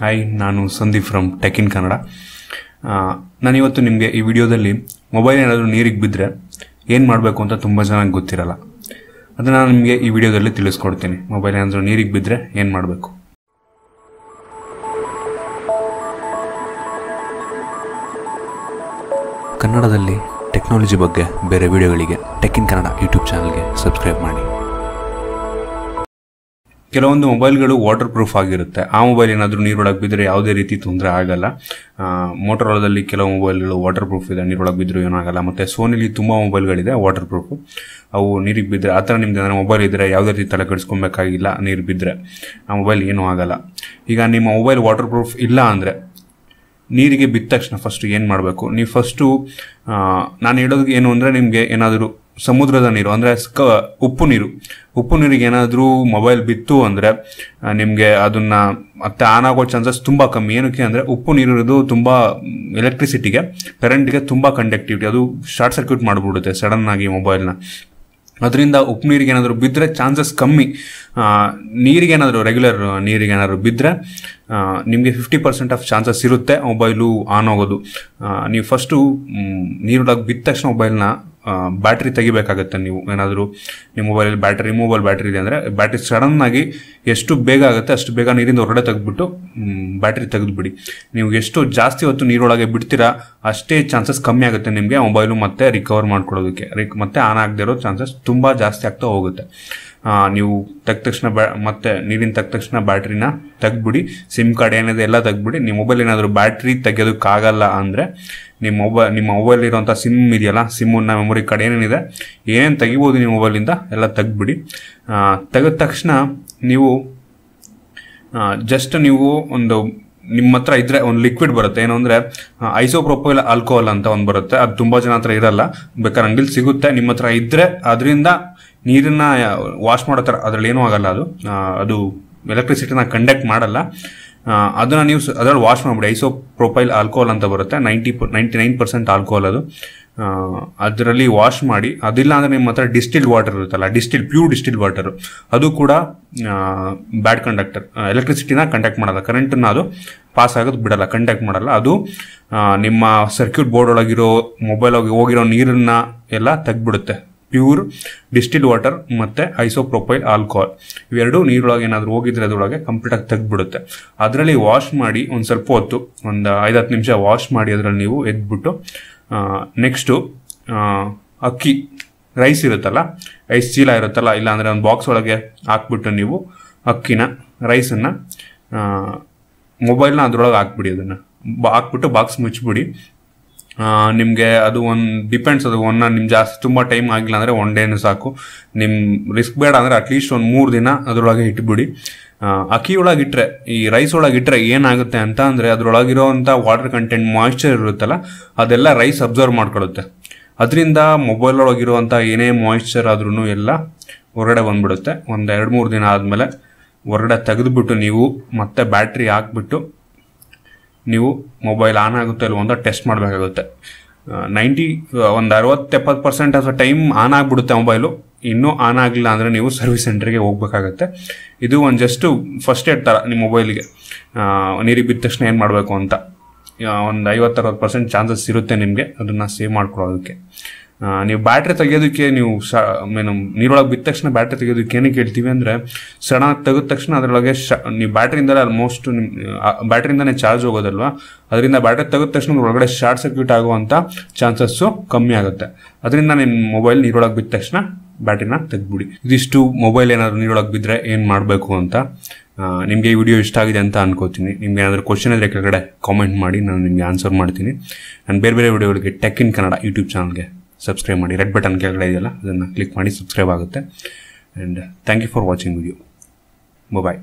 Hi ನಾನು Sandeep from tech in Kannada ನಾನಿವತ್ತು ನಿಮಗೆ ಈ ವಿಡಿಯೋದಲ್ಲಿ ಮೊಬೈಲ್ ಏನಾದರೂ ನೀರಿಗೆ ಬಿದ್ದರೆ ಏನು ಮಾಡಬೇಕು ಅಂತ ತುಂಬ ಜನಕ್ಕೆ ಗೊತ್ತಿರಲ್ಲ. ಅದನ್ನು ನಾನು ನಿಮಗೆ ಈ ವಿಡಿಯೋದಲ್ಲಿ ತಿಳಿಸ್ಕೊಡ್ತೀನಿ. ಮೊಬೈಲ್ ಏನಾದರೂ ನೀರಿಗೆ ಬಿದ್ದರೆ ಏನು ಮಾಡಬೇಕು? ಕನ್ನಡದಲ್ಲಿ ಟೆಕ್ನಾಲಜಿ ಬಗ್ಗೆ ಬೇರೆ ವಿಡಿಯೋಗಳಿಗೆ ಟೆಕ್ ಇನ್ ಕನ್ನಡ ಯೂಟ್ಯೂಬ್ ಚಾನಲ್ಗೆ ಸಬ್ಸ್ಕ್ರೈಬ್ ಮಾಡಿ. ಕೆಲವೊಂದು ಮೊಬೈಲ್ಗಳು ವಾಟರ್ ಪ್ರೂಫ್ ಆಗಿರುತ್ತೆ. ಆ ಮೊಬೈಲ್ ಏನಾದರೂ ನೀರೊಳಗೆ ಬಿದ್ದರೆ ಯಾವುದೇ ರೀತಿ ತೊಂದರೆ ಆಗಲ್ಲ. ಮೋಟರೋಲಾದಲ್ಲಿ ಕೆಲವು ಮೊಬೈಲ್ಗಳು ವಾಟರ್ ಪ್ರೂಫ್ ಇದೆ, ನೀರೊಳಗೆ ಬಿದ್ದರೂ ಏನಾಗಲ್ಲ ಮತ್ತು ಸೋನಿಲಿ ತುಂಬ ಮೊಬೈಲ್ಗಳಿದೆ ವಾಟರ್ ಪ್ರೂಫು ಅವು ನೀರಿಗೆ ಬಿದ್ದರೆ ಆ ಥರ ನಿಮ್ದು ಏನಾದ್ರು ಮೊಬೈಲ್ ಇದ್ದರೆ ಯಾವುದೇ ರೀತಿ ತಲೆ ಕೆಡಿಸ್ಕೊಬೇಕಾಗಿಲ್ಲ, ನೀರು ಬಿದ್ದರೆ ಆ ಮೊಬೈಲ್ ಏನೂ ಆಗಲ್ಲ. ಈಗ ನಿಮ್ಮ ಮೊಬೈಲ್ ವಾಟರ್ ಪ್ರೂಫ್ ಇಲ್ಲ ಅಂದರೆ ನೀರಿಗೆ ಬಿದ್ದ ತಕ್ಷಣ ಫಸ್ಟ್ ಏನು ಮಾಡಬೇಕು? ನೀವು ಫಸ್ಟು ನಾನು ಹೇಳೋದು ಏನು ಅಂದರೆ ನಿಮಗೆ ಏನಾದರೂ ಸಮುದ್ರದ ನೀರು, ಅಂದರೆ ಸ್ಕ, ಉಪ್ಪು ನೀರು. ಉಪ್ಪು ನೀರಿಗೆ ಏನಾದರೂ ಮೊಬೈಲ್ ಬಿತ್ತು ಅಂದರೆ ನಿಮಗೆ ಅದನ್ನು ಮತ್ತೆ ಆನ್ ಆಗೋ ಚಾನ್ಸಸ್ ತುಂಬ ಕಮ್ಮಿ. ಏನಕ್ಕೆ ಅಂದರೆ ಉಪ್ಪು ನೀರು ಇರೋದು ತುಂಬ ಎಲೆಕ್ಟ್ರಿಸಿಟಿಗೆ ಕರೆಂಟ್ಗೆ ತುಂಬ ಕಂಡಕ್ಟಿವಿಟಿ ಅದು ಶಾರ್ಟ್ ಸರ್ಕ್ಯೂಟ್ ಮಾಡಿಬಿಡುತ್ತೆ ಸಡನ್ ಆಗಿ ಮೊಬೈಲ್ನ ಅದರಿಂದ ಉಪ್ಪು ನೀರಿಗೆ ಏನಾದರೂ ಬಿದ್ದರೆ ಚಾನ್ಸಸ್ ಕಮ್ಮಿ. ನೀರಿಗೆ ಏನಾದರೂ ರೆಗ್ಯುಲರ್ ನೀರಿಗೆ ಏನಾದರೂ ಬಿದ್ದರೆ ನಿಮಗೆ ಫಿಫ್ಟಿ ಪರ್ಸೆಂಟ್ ಆಫ್ ಚಾನ್ಸಸ್ ಇರುತ್ತೆ ಮೊಬೈಲು ಆನ್ ಆಗೋದು. ನೀವು ಫಸ್ಟು ನೀರೊಳಗೆ ಬಿದ್ದ ತಕ್ಷಣ ಮೊಬೈಲ್ನ ಬ್ಯಾಟ್ರಿ ತೆಗಿಬೇಕಾಗುತ್ತೆ ನೀವು. ಏನಾದರೂ ನಿಮ್ಮ ಮೊಬೈಲಲ್ಲಿ ಬ್ಯಾಟ್ರಿ ರಿಮೂವಲ್ ಬ್ಯಾಟ್ರಿ ಇದೆ ಅಂದರೆ ಬ್ಯಾಟ್ರಿ ಸಡನ್ನಾಗಿ ಎಷ್ಟು ಬೇಗ ಆಗುತ್ತೆ ಅಷ್ಟು ಬೇಗ ನೀರಿಂದ ಹೊರಗಡೆ ತೆಗೆದ್ಬಿಟ್ಟು ಬ್ಯಾಟ್ರಿ ತೆಗೆದುಬಿಡಿ. ನೀವು ಎಷ್ಟು ಜಾಸ್ತಿ ಹೊತ್ತು ನೀರೊಳಗೆ ಬಿಡ್ತೀರಾ ಅಷ್ಟೇ ಚಾನ್ಸಸ್ ಕಮ್ಮಿ ಆಗುತ್ತೆ ನಿಮಗೆ ಮೊಬೈಲು ಮತ್ತೆ ರಿಕವರ್ ಮಾಡ್ಕೊಳ್ಳೋದಕ್ಕೆ ರಿಕ್ ಮತ್ತೆ ಆನ್ ಆಗದೆ ಇರೋ ಚಾನ್ಸಸ್ ತುಂಬ ಜಾಸ್ತಿ ಆಗ್ತಾ ಹೋಗುತ್ತೆ. ನೀವು ತೆಗ್ದ ತಕ್ಷಣ ಬ್ಯಾ ಮತ್ತೆ ನೀರಿನ ತೆಗ್ದ ತಕ್ಷಣ ಬ್ಯಾಟ್ರಿನ ತೆಗ್ದ್ಬಿಡಿ. ಸಿಮ್ ಕಾರ್ಡ್ ಏನಿದೆ ಎಲ್ಲ ತೆಗ್ದ್ಬಿಡಿ. ನಿಮ್ಮ ಮೊಬೈಲ್ ಏನಾದರೂ ಬ್ಯಾಟ್ರಿ ತೆಗೆಯೋದಕ್ಕಾಗಲ್ಲ ಅಂದರೆ ನಿಮ್ಮ ಮೊಬೈಲ್ ನಿಮ್ಮ ಮೊಬೈಲ್ ಇರೋಂಥ ಸಿಮ್ ಇದೆಯಲ್ಲ ಸಿಮ್ಮನ್ನ ಮೆಮೊರಿ ಕಾರ್ಡ್ ಏನೇನಿದೆ, ಏನೇನು ತೆಗಿಬೋದು ನಿಮ್ಮ ಮೊಬೈಲಿಂದ ಎಲ್ಲ ತೆಗ್ದ್ಬಿಡಿ. ತೆಗೆದ ತಕ್ಷಣ ನೀವು ಜಸ್ಟ್ ನೀವು ಒಂದು ನಿಮ್ಮ ಹತ್ರ ಇದ್ರೆ ಒಂದು ಲಿಕ್ವಿಡ್ ಬರುತ್ತೆ. ಏನು ಅಂದರೆ ಐಸೋಪ್ರೊಪೈಲ್ ಆಲ್ಕೋಹಾಲ್ ಅಂತ ಒಂದು ಬರುತ್ತೆ. ಅದು ತುಂಬ ಜನ ಹತ್ರ ಇರಲ್ಲ. ಬೇಕಾದ್ರೆ ಅಂಗಡಿಲಿ ಸಿಗುತ್ತೆ. ನಿಮ್ಮ ಹತ್ರ ಇದ್ದರೆ ಅದರಿಂದ ನೀರನ್ನ ವಾಶ್ ಮಾಡೋ ಥರ ಅದರಲ್ಲಿ ಏನೂ ಆಗಲ್ಲ ಅದು. ಅದು ಎಲೆಕ್ಟ್ರಿಸಿಟಿನ ಕಂಡಕ್ಟ್ ಮಾಡಲ್ಲ. ಅದನ್ನ ನೀವು ಅದರಲ್ಲಿ ವಾಶ್ ಮಾಡಿಬಿಡಿ. ಐಸೋ ಪ್ರೊಫೈಲ್ ಆಲ್ಕೋಹಾಲ್ ಅಂತ ಬರುತ್ತೆ. Ninety ninety nine percent alcohol ಅದು. ಅದರಲ್ಲಿ ವಾಶ್ ಮಾಡಿ. ಅದಿಲ್ಲ ಅಂದರೆ ನಿಮ್ಮ ಹತ್ರ ಡಿಸ್ಟಿಲ್ಡ್ ವಾಟರ್ ಇರುತ್ತಲ್ಲ ಡಿಸ್ಟಿಲ್ ಪ್ಯೂರ್ ಡಿಸ್ಟಿಲ್ ವಾಟರ್ ಅದು ಕೂಡ ಬ್ಯಾಡ್ ಕಂಡಕ್ಟರ್ ಎಲೆಕ್ಟ್ರಿಸಿಟಿನ ಕಂಡಕ್ಟ್ ಮಾಡಲ್ಲ. ಕರೆಂಟನ್ನು ಅದು ಪಾಸ್ ಆಗೋದು ಬಿಡಲ್ಲ ಕಂಡಕ್ಟ್ ಮಾಡಲ್ಲ. ಅದು ನಿಮ್ಮ ಸರ್ಕ್ಯೂಟ್ ಬೋರ್ಡ್ ಒಳಗಿರೋ ಮೊಬೈಲ್ ಹೋಗಿರೋ ನೀರನ್ನು ಎಲ್ಲ ತೆಗ್ದ್ಬಿಡುತ್ತೆ. ಪ್ಯೂರ್ ಡಿಸ್ಟಿಲ್ಡ್ ವಾಟರ್ ಮತ್ತು ಐಸೋಪ್ರೊಪೈಲ್ ಆಲ್ಕೋಹಾಲ್. ಇವೆರಡು ನೀರೊಳಗೆ ಏನಾದರೂ ಹೋಗಿದ್ರೆ ಅದರೊಳಗೆ ಕಂಪ್ಲೀಟಾಗಿ ತೆಗ್ದ್ಬಿಡುತ್ತೆ. ಅದರಲ್ಲಿ ವಾಶ್ ಮಾಡಿ ಒಂದು ಸ್ವಲ್ಪ ಹೊತ್ತು, ಒಂದು ಐದು ಹತ್ತು ನಿಮಿಷ ವಾಶ್ ಮಾಡಿ ಅದರಲ್ಲಿ ನೀವು ಎದ್ಬಿಟ್ಟು ನೆಕ್ಸ್ಟು ಅಕ್ಕಿ ರೈಸ್ ಇರುತ್ತಲ್ಲ ರೈಸ್ ಚೀಲ ಇರುತ್ತಲ್ಲ, ಇಲ್ಲಾಂದರೆ ಒಂದು ಬಾಕ್ಸ್ ಒಳಗೆ ಹಾಕ್ಬಿಟ್ಟು ನೀವು ಅಕ್ಕಿನ ರೈಸನ್ನು ಮೊಬೈಲ್ನ ಅದರೊಳಗೆ ಹಾಕ್ಬಿಡಿ ಅದನ್ನು. ಹಾಕ್ಬಿಟ್ಟು ಬಾಕ್ಸ್ ಮುಚ್ಚಿಬಿಡಿ. ನಿಮಗೆ ಅದು ಒಂದು ಡಿಪೆಂಡ್ಸ್ ಅದು ಒನ್ ನಿಮ್ಮ ಜಾಸ್ತಿ ತುಂಬ ಟೈಮ್ ಆಗಿಲ್ಲ ಅಂದರೆ ಒನ್ ಡೇನೂ ಸಾಕು. ನಿಮ್ಮ ರಿಸ್ಕ್ ಬೇಡ ಅಂದರೆ ಅಟ್ಲೀಸ್ಟ್ ಒಂದು ಮೂರು ದಿನ ಅದರೊಳಗೆ ಇಟ್ಬಿಡಿ. ಅಕ್ಕಿ ಒಳಗೆ ಇಟ್ಟರೆ ಈ ರೈಸ್ ಒಳಗೆ ಇಟ್ಟರೆ ಏನಾಗುತ್ತೆ ಅಂತ ಅಂದರೆ ಅದರೊಳಗಿರೋವಂಥ ವಾಟರ್ ಕಂಟೆಂಟ್ ಮಾಯಿಶ್ಚರ್ ಇರುತ್ತಲ್ಲ, ಅದೆಲ್ಲ ರೈಸ್ ಅಬ್ಸರ್ವ್ ಮಾಡ್ಕೊಳ್ಳುತ್ತೆ ಅದರಿಂದ ಮೊಬೈಲ್ ಒಳಗಿರುವಂಥ ಏನೇ ಮಾಯಿಶ್ಚರ್ ಆದ್ರೂ ಎಲ್ಲ ಹೊರಗಡೆ ಬಂದ್ಬಿಡುತ್ತೆ. ಒಂದು ಎರಡು ಮೂರು ದಿನ ಆದಮೇಲೆ ಹೊರಗಡೆ ತೆಗೆದುಬಿಟ್ಟು ನೀವು ಮತ್ತೆ ಬ್ಯಾಟ್ರಿ ಹಾಕ್ಬಿಟ್ಟು ನೀವು ಮೊಬೈಲ್ ಆನ್ ಆಗುತ್ತೆ ಇಲ್ವೋ ಅಂತ ಟೆಸ್ಟ್ ಮಾಡಬೇಕಾಗುತ್ತೆ. ನೈಂಟಿ ಒಂದು ಅರವತ್ತೆಪ್ಪತ್ತು ಪರ್ಸೆಂಟ್ ಆಫ್ ಟೈಮ್ ಆನ್ ಆಗಿಬಿಡುತ್ತೆ ಮೊಬೈಲು ಇನ್ನೂ ಆನ್ ಆಗಲಿಲ್ಲ ಅಂದರೆ ನೀವು ಸರ್ವಿಸ್ ಸೆಂಟ್ರಿಗೆ ಹೋಗ್ಬೇಕಾಗತ್ತೆ. ಇದು ಒಂದು ಜಸ್ಟು ಫಸ್ಟ್ ಏಡ್ ಥರ ನಿಮ್ಮ ಮೊಬೈಲ್ಗೆ ನೀರಿಗೆ ಬಿದ್ದ ತಕ್ಷಣ ಏನು ಮಾಡಬೇಕು ಅಂತ. ಒಂದು ಐವತ್ತರವತ್ತು ಪರ್ಸೆಂಟ್ ಚಾನ್ಸಸ್ ಇರುತ್ತೆ ನಿಮಗೆ. ಅದನ್ನು ಸೇವ್ ಮಾಡ್ಕೊಳ್ಳೋದಕ್ಕೆ. ನೀವು ಬ್ಯಾಟ್ರಿ ತೆಗೆಯೋದಕ್ಕೆ ನೀವು ಸ ಮೀನು ನೀರೊಳಗೆ ಬಿದ್ದ ತಕ್ಷಣ ಬ್ಯಾಟ್ರಿ ತೆಗೆಯೋದಕ್ಕೆ ಏನಕ್ಕೆ ಹೇಳ್ತೀವಿ ಅಂದರೆ ಸಡನ್ ತೆಗೆದ ತಕ್ಷಣ ಅದರೊಳಗೆ ಶ, ನೀವು ಬ್ಯಾಟ್ರಿಯಿಂದಲೇ ಆಲ್ಮೋಸ್ಟ್ ನಿಮ್ಮ ಬ್ಯಾಟ್ರಿಯಿಂದನೇ ಚಾರ್ಜ್ ಹೋಗೋದಲ್ವಾ? ಅದರಿಂದ ಬ್ಯಾಟ್ರಿ ತೆಗೆದ ತಕ್ಷಣ ಒಳಗಡೆ ಶಾರ್ಟ್ ಸರ್ಕ್ಯೂಟ್ ಆಗುವಂಥ ಚಾನ್ಸಸ್ಸು ಕಮ್ಮಿ ಆಗುತ್ತೆ. ಅದರಿಂದ ನಿಮ್ಮ ಮೊಬೈಲ್ ನೀರೊಳಗೆ ಬಿದ್ದ ತಕ್ಷಣ ಬ್ಯಾಟ್ರಿನ ತೆಗೆದ್ಬಿಡಿ. ಇದಿಷ್ಟು ಮೊಬೈಲ್ ಏನಾದರೂ ನೀರೊಳಗೆ ಬಿದ್ದರೆ ಏನು ಮಾಡಬೇಕು ಅಂತ ನಿಮಗೆ ಈ ವಿಡಿಯೋ ಇಷ್ಟ ಆಗಿದೆ ಅಂತ ಅನ್ಕೋತೀನಿ. ನಿಮ್ಗೆ ಏನಾದರೂ ಕ್ವಶನ್ ಇದ್ರೆ ಕೆಳಗಡೆ ಕಾಮೆಂಟ್ ಮಾಡಿ, ನಾನು ನಿಮಗೆ ಆನ್ಸರ್ ಮಾಡ್ತೀನಿ. ನಾನು ಬೇರೆ ಬೇರೆ ವಿಡಿಯೋಗಳಿಗೆ ಟೆಕ್ ಇನ್ ಕನ್ನಡ ಯೂಟ್ಯೂಬ್ ಚಾನಲ್ಗೆ ಸಬ್ಸ್ಕ್ರೈಬ್ ಮಾಡಿ ರೆಡ್ ಬಟನ್ ಕೆಳಗಡೆ ಇದೆಯಲ್ಲ, ಅದನ್ನು ಕ್ಲಿಕ್ ಮಾಡಿ ಸಬ್ಸ್ಕ್ರೈಬ್ ಆಗುತ್ತೆ. And thank you for watching video bye